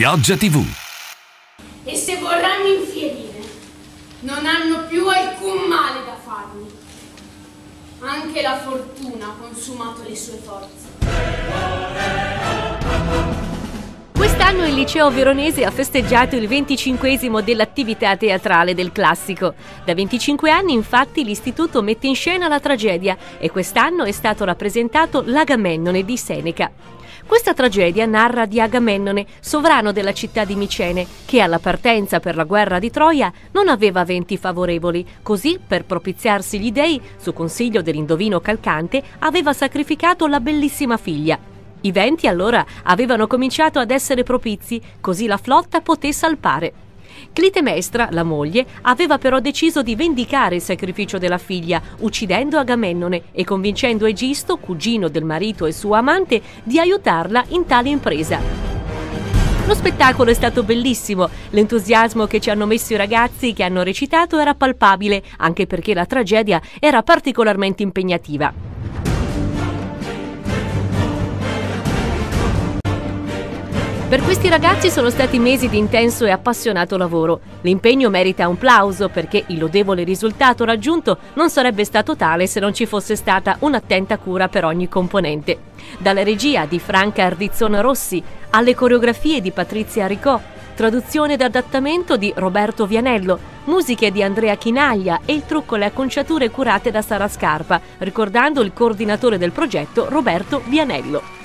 Chioggia TV. E se vorranno infierire, non hanno più alcun male da farmi. Anche la fortuna ha consumato le sue forze. Quest'anno il liceo veronese ha festeggiato il 25 dell'attività teatrale del classico. Da 25 anni infatti l'istituto mette in scena la tragedia e quest'anno è stato rappresentato l'Agamennone di Seneca. Questa tragedia narra di Agamennone, sovrano della città di Micene, che alla partenza per la guerra di Troia non aveva venti favorevoli, così per propiziarsi gli dei, su consiglio dell'indovino calcante, aveva sacrificato la bellissima figlia. I venti allora avevano cominciato ad essere propizi, così la flotta poté salpare. Clitemestra, la moglie, aveva però deciso di vendicare il sacrificio della figlia, uccidendo Agamennone e convincendo Egisto, cugino del marito e suo amante, di aiutarla in tale impresa. Lo spettacolo è stato bellissimo, l'entusiasmo che ci hanno messo i ragazzi che hanno recitato era palpabile, anche perché la tragedia era particolarmente impegnativa. Per questi ragazzi sono stati mesi di intenso e appassionato lavoro. L'impegno merita un plauso perché il lodevole risultato raggiunto non sarebbe stato tale se non ci fosse stata un'attenta cura per ogni componente. Dalla regia di Franca Ardizzona Rossi alle coreografie di Patrizia Ricò, traduzione ed adattamento di Roberto Vianello, musiche di Andrea Chinaglia e il trucco e le acconciature curate da Sara Scarpa, ricordando il coordinatore del progetto Roberto Vianello.